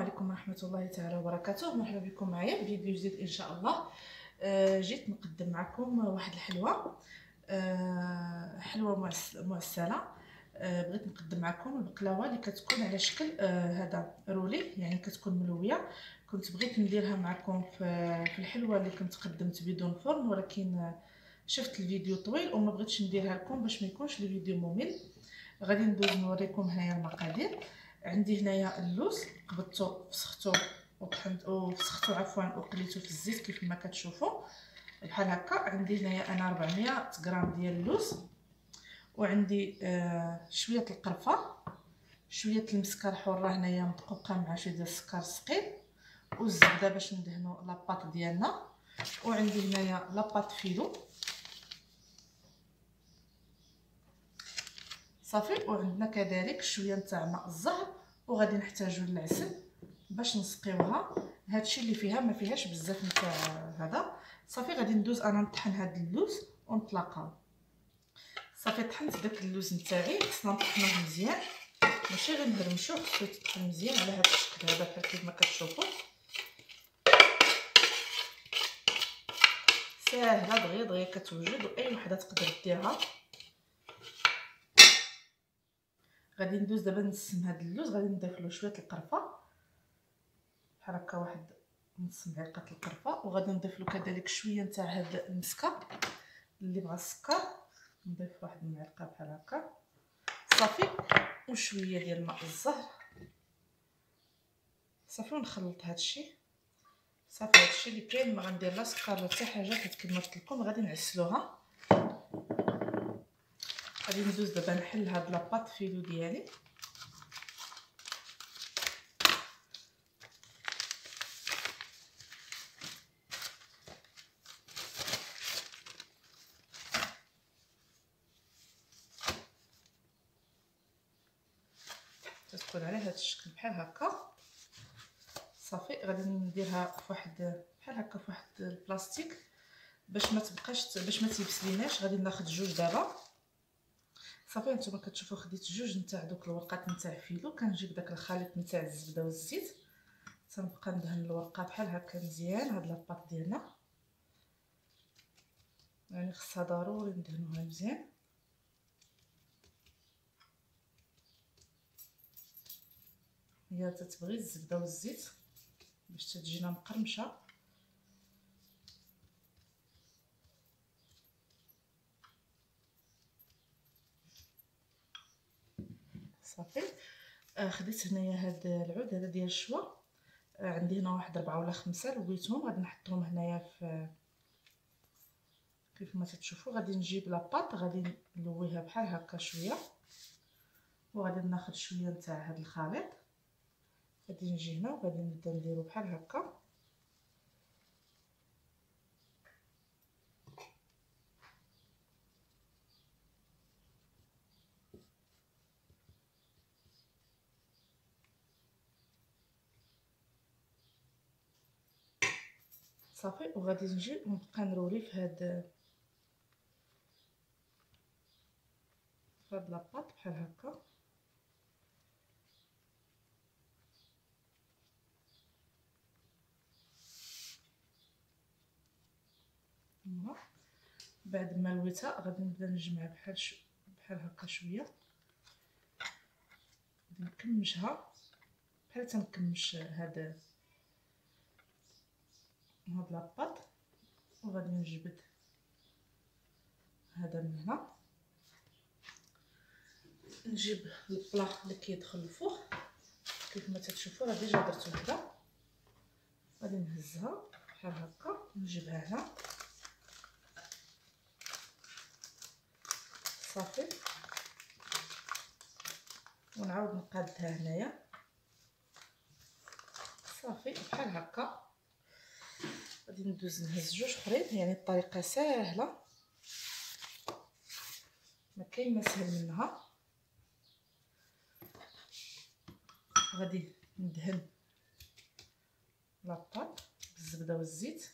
عليكم ورحمة الله تعالى وبركاته. مرحبا بكم معايا في فيديو جديد إن شاء الله. آه، جيت نقدم معكم واحد الحلوة. آه، حلوة معس- معسله آه، بغيت نقدم معكم البقلاوة اللي كتكون على شكل هذا رولي يعني كتكون ملوية. كنت بغيت نديرها معكم في في الحلوة اللي كنت قدمت بدون فرن ولكن شفت الفيديو طويل وما بغيتش نديرها لكم باش ما يكونش الفيديو ممل. غادي ندوز نوريكم هنايا المقادير. عندي هنايا اللوز. قبضته فسختو وطحنت وفسختو عفوا وقليته في الزيت كيف ما كتشوفوا بحال هكا عندي هنايا أنا 400 غرام ديال اللوز وعندي آه شوية القرفة شوية المسكه الحره هنايا مدقوقة مع شوية ديال السكر ثقيل والزبدة باش ندهنوا la pâte ديالنا. وعندي هنايا la pâte filo. صافي وعندنا كذلك شوية نتاع ماء الزهر. وغادي نحتاجو العسل باش نسقيوها. هادشي اللي فيها ما فيهاش بزاف نتاع هذا. صافي غادي ندوز أنا نطحن هاد اللوز ونطلقها. صافي طحنت داك اللوز نتاعي خصنا نطحنوه مزيان. ماشي غير نهرمشوه خصو يتطحن مزيان على هاد الشكل هذا بحال كيف ما كتشوفوا ساهلة دغيا دغيا كتوجد وأي وحدة تقدر ديرها. غادي ندوز دابا نسم هاد اللوز غادي نضيف شوية القرفة. بحال هكا واحد نص معلقه القرفة وغادي نضيف له كذلك شوية نتاع هاد المسكة اللي بغى السكر. نضيف واحد المعلقة بحال هكا. صافي. وشوية ديال ماء الزهر. صافي ونخلط هادشي. صافي هادشي اللي كاين ما غندير لا سكر لا حتى حاجة حيت قلت لكم غادي نعسلوها. غادي ندوز دابا نحل هاد la pâte filo ديالي. تكون على هاد الشكل بحال هكا. صافي غادي نديرها في واحد بحال هكا في واحد البلاستيك. باش ما تبقاش باش ما تيبس ليناش غادي ناخذ جوج دابا. صافي نتوما كتشوفوا خديت جوج نتاع دوك الورقات نتاع filo كنجيب داك الخليط نتاع الزبدة والزيت. تنبقى ندهن الورقه بحال هكا مزيان هاد la pâte ديالنا. يعني خصها ضروري ندهنوها مزيان. هي تتبغي الزبدة والزيت باش تجينا مقرمشة. صافي آه خديت هنايا هاد العود هذا ديال الشوا. آه عندي هنا واحد ربعة ولا خمسة لويتهم. غادي نحطهم هنايا في كيف ما تتشوفوا غادي نجيب لاباط غادي نلويها بحال هكا شوية. وغادي ناخذ شوية نتاع هاد الخليط. غادي نجي هنا وغادي نبدا نديرو بحال هكا. صافي وغادي نجي ونبقى نرولي في هاد في هاد لاباط بحال هكا بعد ما لويتها غادي نبدا نجمع بحال. بحال هكا شوية نكمشها بحال تنكمش هاد هاد لاباط وغادي نجبد هذا من هنا. نجيب البلا اللي كيدخل الفوق. كيف ما تتشوفوا راه ديجا درتو هكذا غادي نهزها بحال هكا. نجيبها هنا. صافي. ونعاود نقادها هنايا. صافي بحال هكا. غادي ندوز نهز جوج اخرين يعني الطريقة ساهلة. ما كاين ما سهل منها. غادي ندهن la pâte بالزبدة والزيت.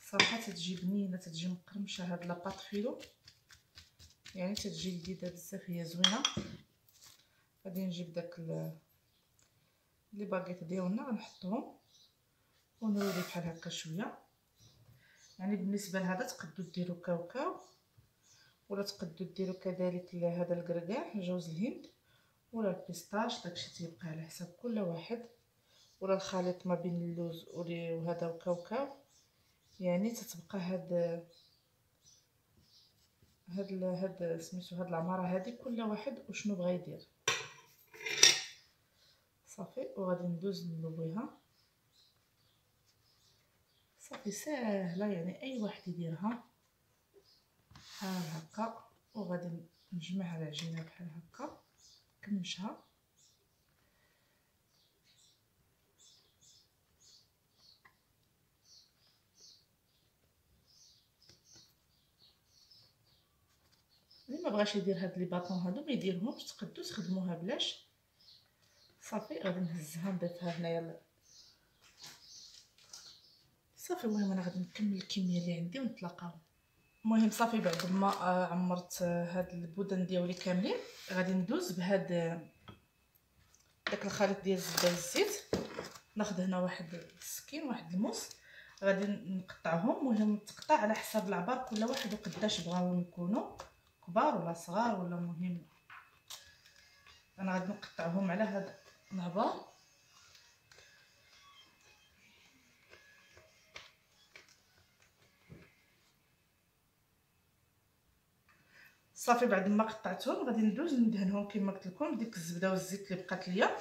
صراحة تتجي بنينة تتجي مقرمشة هاد la pâte filo يعني تتجي لذيذه بزاف هي زوينة. غادي نجيب داك les baguettes ديالنا غنحطهم. ونوري بحال هكا شوية. يعني بالنسبة لهذا تقدروا ديروا كاوكاو ولا تقدروا ديروا كذلك هذا الكركاع جوز الهند ولا ال pistache داكشي تيبقى على حساب كل واحد. ولا الخليط ما بين اللوز وهذا وكاوكاو. يعني تتبقى هاد هاد هاد سميتو هاد العمارة هادي كل واحد وشنو بغا يدير. صافي وغادي ندوز نلويها صافي ساهله يعني اي واحد يديرها بحال هكا وغادي نجمع العجينه بحال هكا كمشها اللي ما بغاش يدير هاد les bâtons هادو ما يديرهمش تقدروا تخدموها بلاش صافي غادي نهزها نضيفها هنايا صافي المهم أنا غادي نكمل الكميه اللي عندي ونتلاقاو. المهم صافي بعد ما آه، عمرت آه، هاد ال boudin ديالي كاملين غادي ندوز بهاد آه، داك الخليط ديال الزبدة والزيت. ناخذ هنا واحد السكين واحد الموس غادي نقطعهم. المهم تقطع على حساب العبار كل واحد وقداش بغاو يكونوا كبار ولا صغار ولا مهم. أنا غادي نقطعهم على هاد العبار صافي بعد ما قطعتهم غادي ندوز ندهنهم كما قلت لكم بديك الزبده والزيت اللي بقات ليا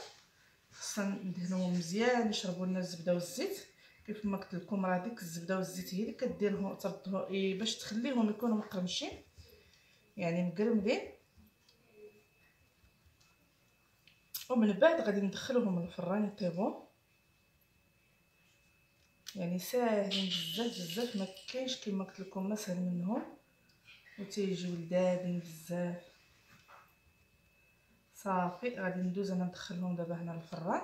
خصنا ندهنوهم مزيان يشربوا لنا الزبده والزيت كيف ما قلت لكم راه ديك الزبده والزيت هي اللي كديرهم تردهم باش تخليهم يكونوا مقرمشين يعني مقرملين ومن بعد غادي ندخلوهم للفران يطيبوا يعني ساهلين بزاف بزاف. ما كاينش كما قلت لكم ما سهل منهم. وتيجيو لذاذين بزاف. صافي غادي ندوز أنا ندخلهم دابا هنا للفران.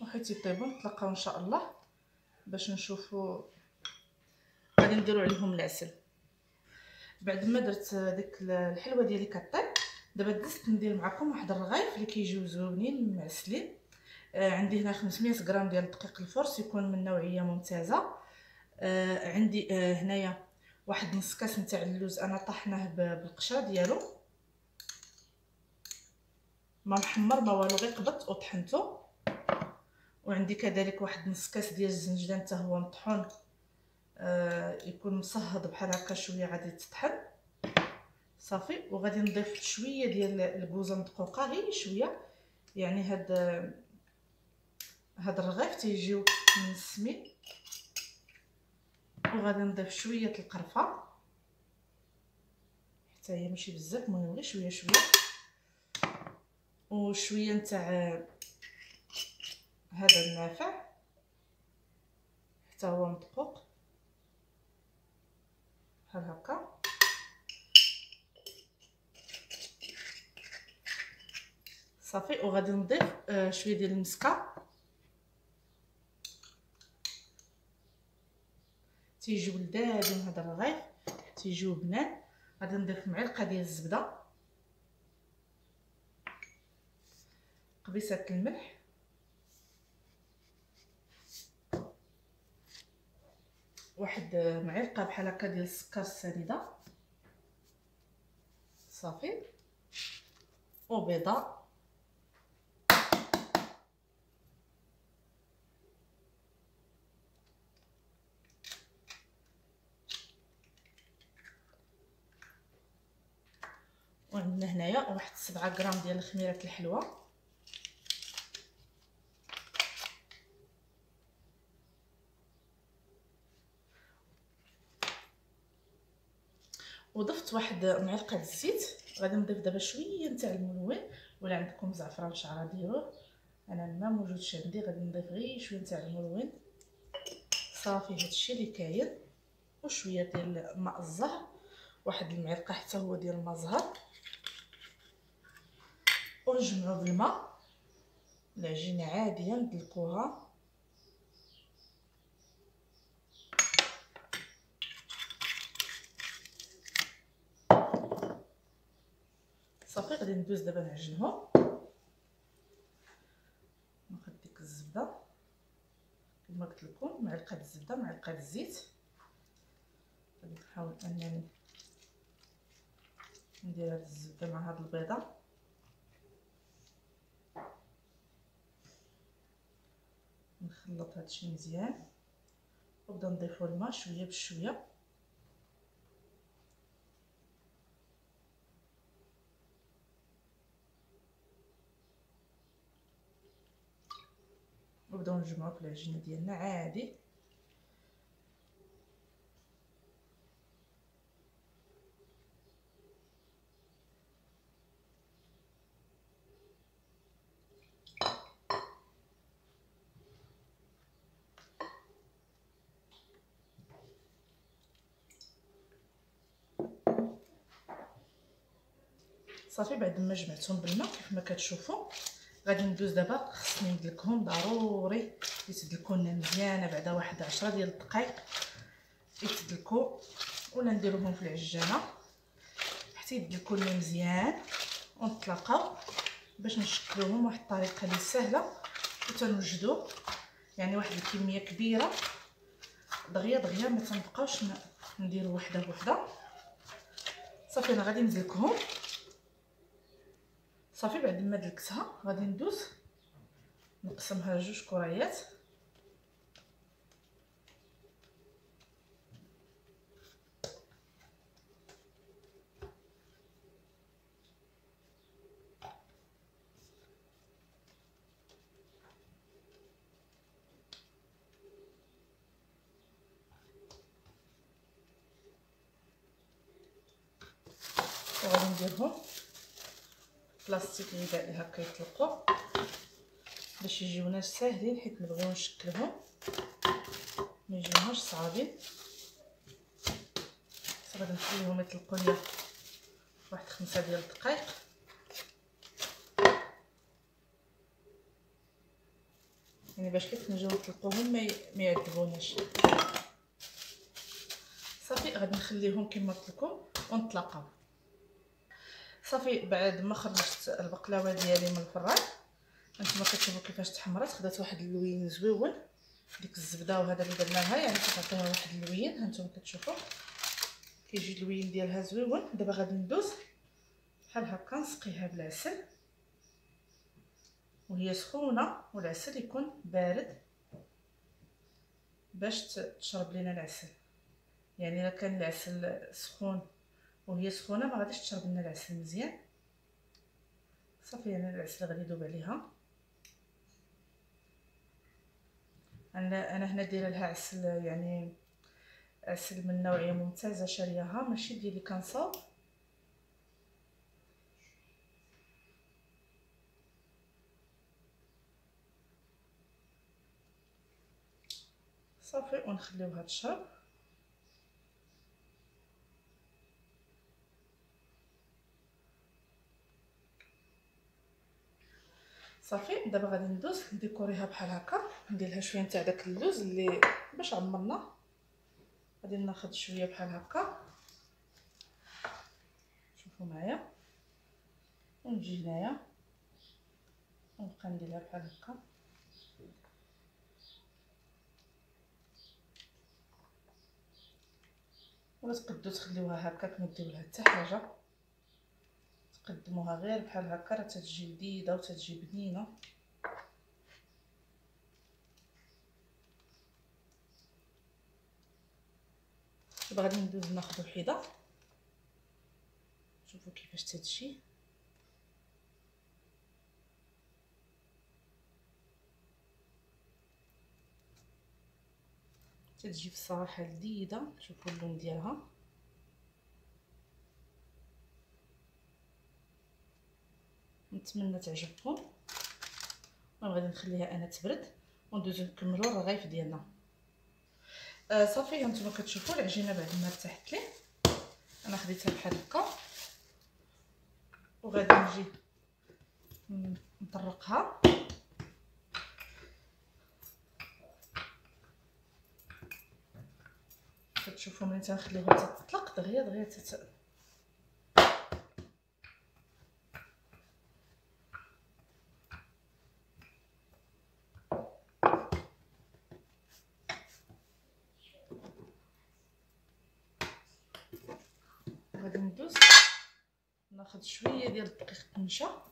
وحيت يطيبوا نتلاقاو إن شاء الله. باش نشوفوا غادي نديروا عليهم العسل. بعد ما درت ديك الحلوة ديالي كطيب دابا دزت ندير معكم واحد الرغيف اللي كيجيو زوينين معسلين. آه عندي هنا 500 غرام ديال دقيق الفرص يكون من نوعية ممتازة. آه عندي آه هنايا واحد نص كاس نتاع اللوز أنا طحناه بالقشرة ديالو. ما محمر ما والو غير قبضت وطحنته. وعندي كذلك واحد نص كاس ديال الزنجلان حتى هو مطحون. آه يكون مصهد بحال هكا شوية غادي تطحن. صافي. وغادي نضيف شوية ديال الكوزة مدقوقه غير شوية. يعني هاد هاد الرغيف تيجيو من السمين وغادي نضيف شوية القرفة. حتى هي ماشي بزاف المهم غير شوية شوية. وشوية نتاع هذا النافع. حتى هو مدقوق. بحال هكا. صافي وغادي نضيف آه شوية ديال المسكة. تيجيو لذاذين هذا الرغيف. تيجيو بنان. غادي نضيف معلقة ديال الزبدة. قبيصة الملح. واحد معلقة بحال هكا ديال السكر السنيده صافي. وبيضة. وعندنا هنايا واحد 7 غرام ديال خميره الحلوى وضفت واحد معلقة الزيت. غادي نضيف دابا شوية نتاع الملون ولا عندكم زعفران شعرة ديروه أنا ما موجودش عندي غادي نضيف غير شوية نتاع الملون صافي هادشي اللي كاين. وشوية ديال ماء الزهر. واحد المعلقة حتى هو ديال الماء الزهر. ونجمعو بالماء العجينه عاديه ندلكوها صافي غادي ندوز دابا نعجنهم. ناخذ ديك الزبدة. كما قلت لكم معلقة الزبده معلقة الزيت غادي نحاول أنني ندير هاد الزبدة مع هاد البيضة. نخلط هادشي مزيان. ونبدا نضيفو الماء شوية بشوية. نبداو نجمعو في العجينة ديالنا عادي. صافي بعد ما جمعتهم بالماء كيف ما كتشوفوا. غادي ندوز دابا خصني ندلكهم ضروري. يتدلكوا لنا مزيانة بعد واحد 10 ديال الدقائق يتدلكوا. ولا نديروهم في العجانة. حتى يدلكوا لنا مزيان. ونتلاقاو باش نشكلوهم واحد الطريقة اللي سهلة وتنوجدوا يعني واحد الكمية كبيرة. دغيا دغيا ما تنبقاوش نديرو وحدة بوحدة. صافي أنا غادي ندلكهم صافي بعد ما دلكتها غادي ندوز نقسمها لجوج كريات وغادي نديرهم بلاستيك غذائي هكا يطلقوا باش يجيونا ساهلين حيت نبغيو نشكلهم ما يجيوناش صعابين غادي نخليهم يطلقوا ليا واحد خمسة ديال الدقائق يعني باش كيف نجيو نطلقوهم ما يعذبوناش صافي غادي نخليهم كما لكم ونطلقوا صافي بعد ما خرجت البقلاوة ديالي من الفران هانتوما كتشوفوا كيفاش تحمرات خدات واحد اللوين زويون ديك الزبدة وهذا اللي درنا لها يعني كتعطيها واحد اللوين. هانتوما كتشوفوا. كيجي اللوين ديالها زويون. دابا غادي ندوز بحال هكا نسقيها بالعسل. وهي سخونة والعسل يكون بارد باش تشرب لينا العسل. يعني إلا كان العسل سخون وهي سخونة ما غاديش تشرب لنا العسل مزيان. صافي أنا العسل غادي يذوب عليها. أنا أنا هنا دايرة لها عسل يعني عسل من نوعية ممتازة شارياها ماشي ديال اللي كنصاوب صافي ونخليوها تشرب. صافي دابا غادي ندوز نديكوريها بحال هكا. ندير لها شوية نتاع داك اللوز اللي باش عمرنا. غادي ناخذ شوية بحال هكا. شوفوا معايا. ونجي هنايا. ونبقى نديرها بحال هكا. ولا تقدروا تخليوها هكاك ما ديروا لها حتى حاجة. تقدموها غير بحال هكا راه تتجي لذيذة وتتجي بنينة. دابا غادي ندوز ناخذ وحده شوفوا كيفاش تتجي. تتجي بصراحه لذيذة. شوفوا اللون ديالها. نتمنى تعجبكم. المهم غادي نخليها أنا تبرد. وندوزو نكملو الرغيف ديالنا. آه صافي هانتوما كتشوفوا العجينة بعد ما ارتاحت لي. أنا خديتها بحال هكا. وغادي نجي نطرقها. كتشوفوا ملي تنخليوها تطلق دغيا دغيا تت غادي ندوز ناخذ شوية ديال الدقيق النشا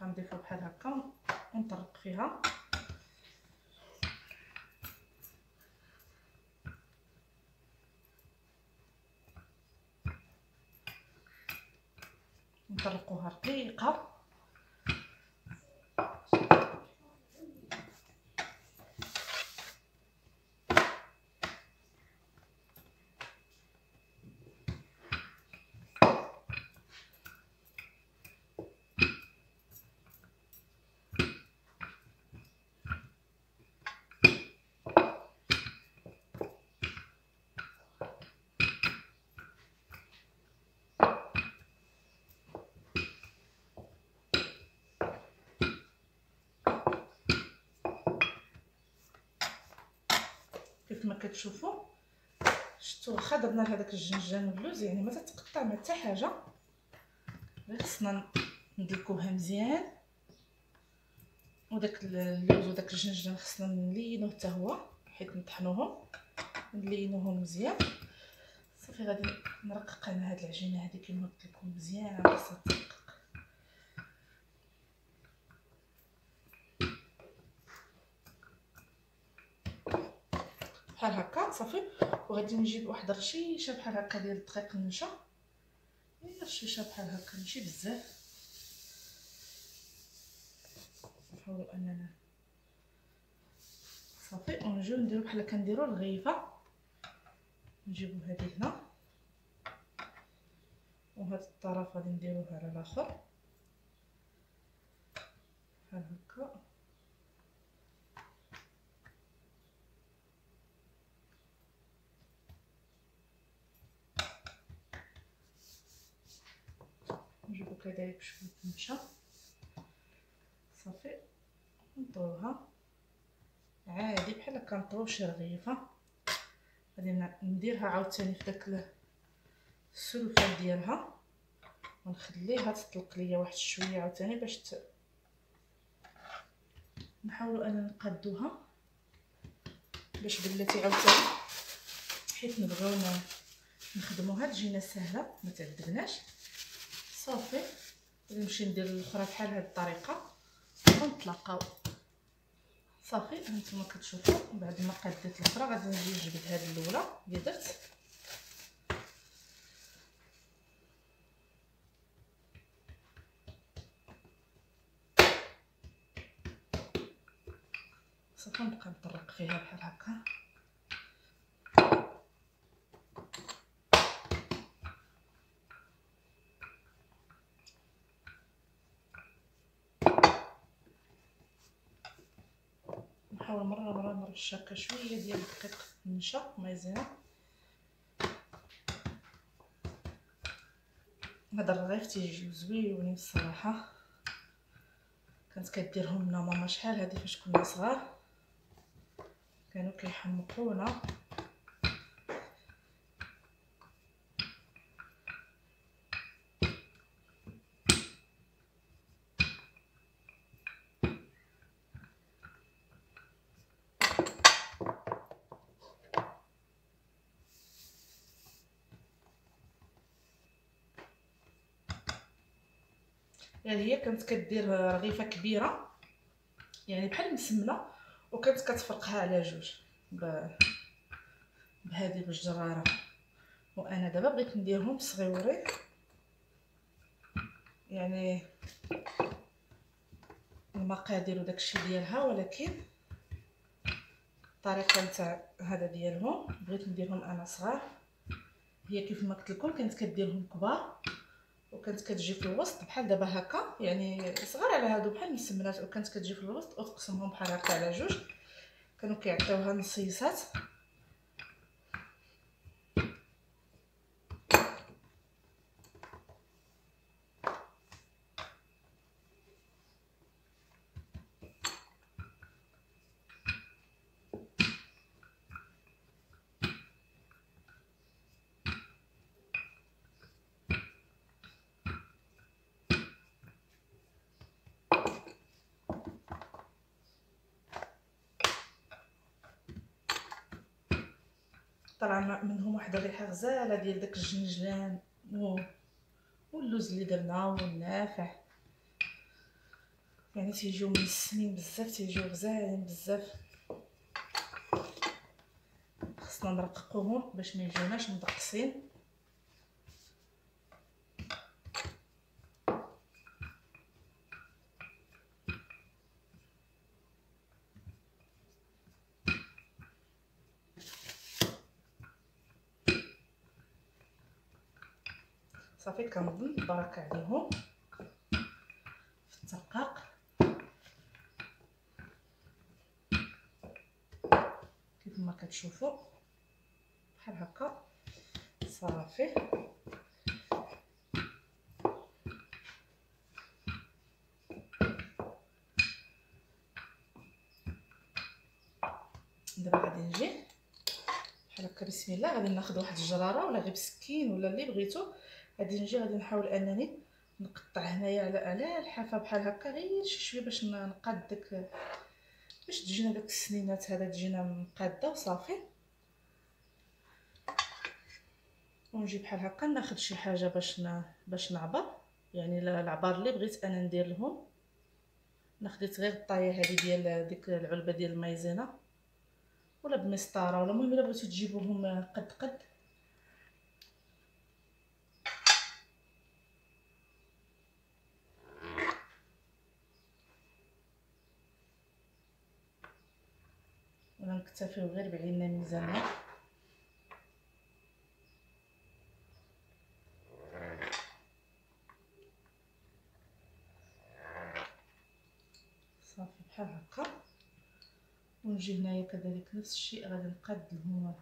غنضيفها بحال هكا ونطرق فيها. نطرقوها رقيقة. كما كتشوفوا شفتوا واخا درنا لهذاك الجنجان واللوز يعني ما تتقطع ما حتى حاجة. غير خصنا ندلكوها مزيان. وداك اللوز وداك الجنجان خصنا نلينوه حتى هو حيت نطحنوهم نلينوهم مزيان. صافي غادي نرقق أنا هاد العجينة هذه كما قلت لكم مزيان خاصها ترقق بحال هكا صافي. وغادي نجيب واحد رشيشه بحال هكا ديال الدقيق النشا غير رشيشه بحال هكا ماشي بزاف. نحاولوا أننا. صافي ونجيو نديرو بحال كنديرو الغيفه نجيبو هذه هنا. وهاد الطرف غادي نديروه على الآخر. بحال هكا. كذلك شوية نشا صافي. نطويوها عادي بحال هكا شي رغيفة. غادي نديرها عاوتاني في داك السلفان ديالها. ونخليها تطلق ليا واحد شوية عاوتاني باش ت... نحاولوا ان نقادوها. باش بلاتي عاوتاني حيت نبغيو نخدموها تجينا سهلة ما تعذبناش صافي. نمشي ندير الأخرى بحال هاد الطريقة. ونتلاقاو. صافي هانتوما كتشوفوا. بعد ما قاديت الأخرى غادي نجي نجبد هاد الأولى. اللي درت. صافي نبقى نطرق فيها بحال هكا. نحاول مرة مرة نرش هكا شوية ديال الدقيق النشا مزيان هاد الرغيف تيجيو زويونين الصراحة. كانت كديرهم لنا ماما شحال هادي فاش كنا صغار. كانوا كيحمقونا. يعني هي كانت كدير رغيفه كبيرة يعني بحال مسمنه وكانت كتفرقها على جوج بهذه بالجراره وأنا دابا بغيت نديرهم صغيورين. يعني المقادير وداكشي ديالها ولكن الطريقة نتاع هذا ديالهم بغيت نديرهم أنا صغار. هي كيف ما قلت لكم كانت كديرهم كبار. وكانت كتجي في الوسط بحال دابا هكا يعني صغار على هادو بحال المسمنات وكانت كتجي في الوسط وتقسمهم بحال هكا على جوج. كانوا كيعطيوها نصيصات. طلع منهم واحد الريحه غزاله ديال داك الجنجلان. واللوز اللي درنا والنافع. يعني تيجيو مسمين بزاف تيجيو غزالين بزاف. خصنا نرققوهم باش ما يجيوناش مدقسين. صافي كنظن البركه عليهم. في الترقاق كيف ما كتشوفوا بحال هكا. صافي. دابا غادي نجي. بحال هكا بسم الله. غادي ناخذ واحد الجرارة ولا غير بسكين ولا اللي بغيتو. غادي نجي غادي نحاول أنني نقطع هنايا على على الحافة بحال هكا غير شي شوية باش نقاد داك باش تجينا داك السنينات هذا تجينا مقادة وصافي. ونجي بحال هكا ناخذ شي حاجة باش ن... باش نعبر. يعني العبار اللي بغيت أنا ندير لهم. ناخذت غير الطاية هذه ديال ديك العلبة ديال المايزينا ولا بمسطرة ولا المهم إلا بغيتو تجيبوهم قد قد. غنكتفيو غير بعيننا ميزاننا صافي بحال هكا. ونجي هنايا كذلك نفس الشيء غادي نقاد لهم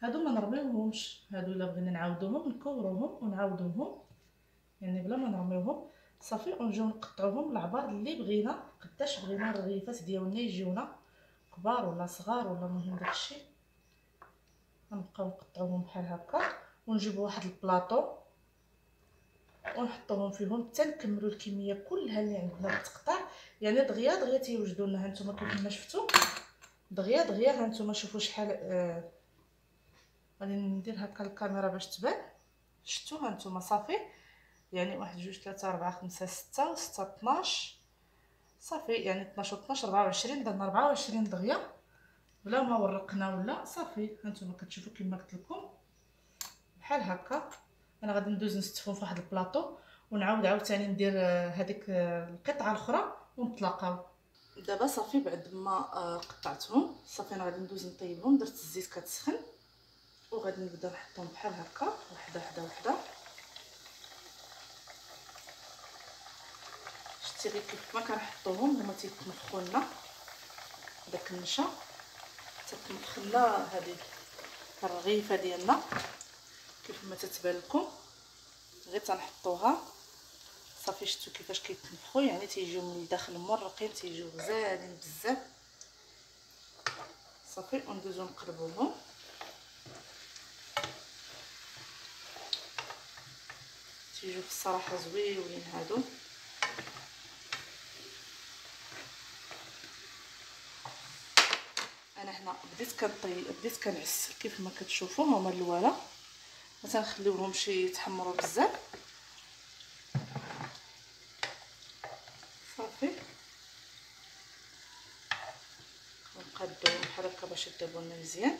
هادو ما نرميوهمش. هادو إلا بغينا نعاودوهم نكوروهم ونعاودوهم. يعني بلا ما نرميوهم. صافي ونجيو نقطعوهم العبار اللي بغينا. قداش بغينا الرغيفات ديالنا يجيونا. كبار ولا صغار ولا المهم داكشي غنبقاو نقطعوهم بحال هكا ونجيبو واحد البلاطو ونحطوهم فيهم حتى نكملوا الكمية كلها اللي عندنا بالتقطاع يعني دغيا دغيا تيوجدوا لنا هانتوما كيف ما شفتوا دغيا دغيا هانتوما شوفوا شحال آه غادي ندير هكا الكاميرا باش تبان. شفتوا هانتوما صافي. يعني واحد جوج ثلاثة أربعة خمسة ستة ستة 12 صافي يعني 12 و 12 24 درنا 24 دغيا. بلا ما ورقنا ولا صافي. هانتوما كتشوفوا كما قلت لكم. بحال هكا. أنا غادي ندوز نستفهم في واحد البلاطو ونعاود عاوتاني ندير هذيك القطعة الأخرى ونتلاقاو. دابا صافي بعد ما آه، قطعتهم صافي أنا غادي ندوز نطيبهم. درت الزيت كتسخن. وغادي نبدا نحطهم بحال هكا. وحدة وحدة وحدة. شتي غير كيف ما كنحطوهم هما تيتنفخوا لنا داك النشا تتنفخ لنا هذه الرغيفة ديالنا. كيف ما تتبان لكم غير تنحطوها. صافي شفتوا كيفاش كيتنفخوا يعني تيجيو من الداخل مرقين تيجيو غزالين بزاف. صافي وندوزو نقلبوهم. تيجيو بصراحه زويونين هادو. هنا بديت كنطي بديت كنعسل كيف ما كتشوفوا هما الوالا ما تنخليوهمش يتحمروا بزاف. صافي. ونقادوهم بحال هكا باش يطيبوا لنا مزيان.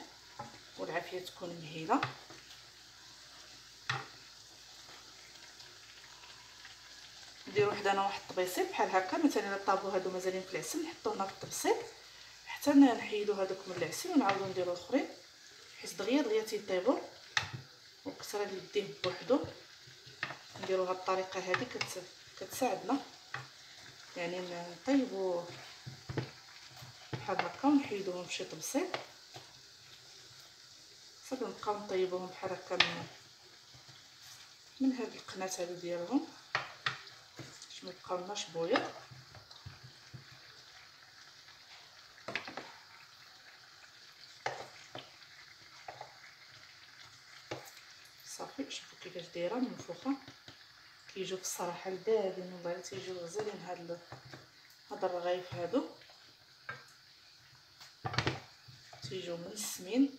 والعافية تكون مهيلة. نديرو حدانا واحد الطبيصيل بحال هكا. مثلا إلا طابوا هادو مازالين في العسل نحطو هنا في الطبيصيل حتى نحيدو هذوك من العسل ونعاودو نديرو الاخرين حيت دغيا دغيا تيطيبوا وكسر اليدين بوحدو. نديرو هاد الطريقة هذه كت... كتساعدنا. يعني نطيبو بحال هكا ونحيدوهم بشي طبسيل صافي نبقاو نطيبوهم بحال هكا من من هاد القناة هادو ديالهم. باش ما يبقاولناش بويض. كبيرة منفوخه كيجيو بالصراحه لذاذين والله تيجيو غزالين هاد هاد الرغايف هادو. تيجيو ملسمين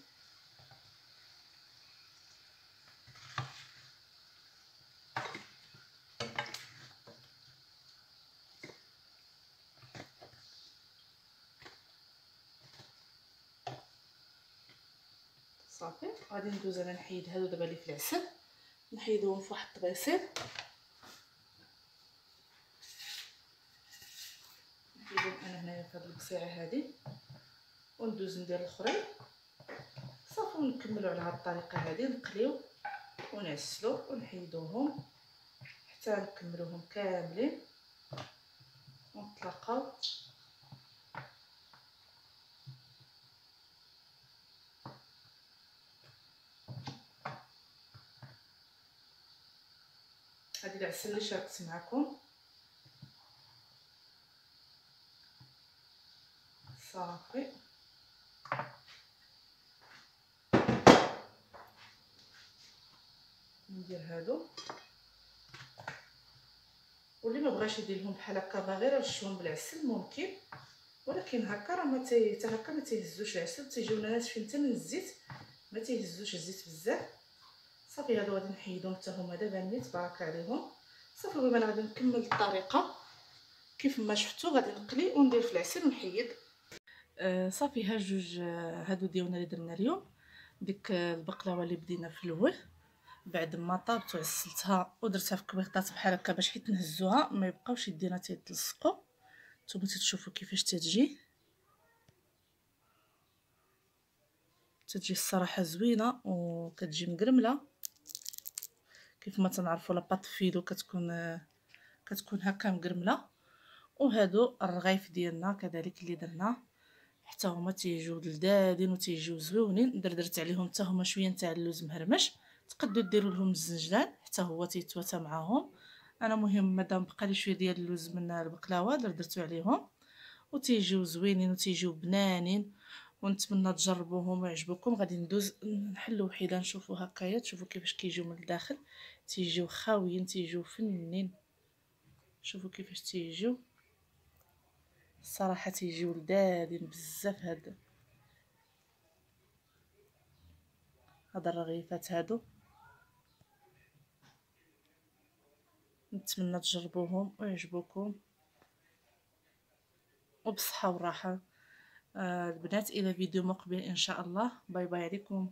صافي. غادي ندوز أنا نحيد هادو دابا اللي في العسل. نحيدوهم في واحد الطبيسيل نحيدهم أنا هنايا في هاد البصيعة هادي. وندوز ندير الاخرين صافي ونكملوا على هاد الطريقة هادي. نقليو ونعسلو ونحيدوهم حتى نكملوهم كاملين. ونطلقاو هذه العسل اللي شاركت معكم. صافي. ندير هادو. واللي ما بغاش يدير لهم بحال هكا باغي يرشهم بالعسل ممكن. ولكن هكا راه ما تي حتى هكا ما تيهزوش العسل. تيجيو ناشفين حتى من الزيت. ما تيهزوش الزيت بزاف. صافي هادو غادي نحيدهم حتى هما. دابا نيت بارك عليهم. صافي أنا غادي نكمل الطريقة. كيف ما شفتوا غادي نقلي وندير في العسل ونحيد. آه صافي ها جوج آه، هادو ديالنا اللي درنا اليوم. ديك البقلاوة اللي بدينا في الأول. بعد ما طابت وعسلتها ودرتها في كبيطات بحال هكا باش حيت نهزوها ما يبقاوش يدينا تيتلصقوا نتوما تشوفوا كيفاش تتجي. تتجي الصراحة زوينة وكتجي مقرملة. كيف ما تنعرفوا la pâte filo كتكون كتكون هكا مقرملة. وهادو الرغيف ديالنا كذلك اللي درنا. حتى هما تيجيو لذاذين وتيجيو زويونين. دردرت عليهم حتى هما شوية نتاع اللوز مهرمش. تقدروا ديروا لهم الزنجلان حتى هو تيتواتى معاهم. أنا مهم مادام بقى لي شوية ديال اللوز من البقلاوة درتو عليهم. وتيجيو زوينين وتيجيو بنانين. ونتمنى تجربوهم ويعجبوكم. غادي ندوز نحلو وحيدة نشوفوا هكايا تشوفوا كيفاش كيجيو من الداخل. تيجيو خاويين تيجيو فنين شوفوا كيفاش تيجيو. الصراحة تيجيو لذاذين بزاف هاد. هاد الرغيفات هادو. نتمنى تجربوهم ويعجبوكم. وبصحه وراحه البنات إلى فيديو مقبل إن شاء الله. باي باي عليكم.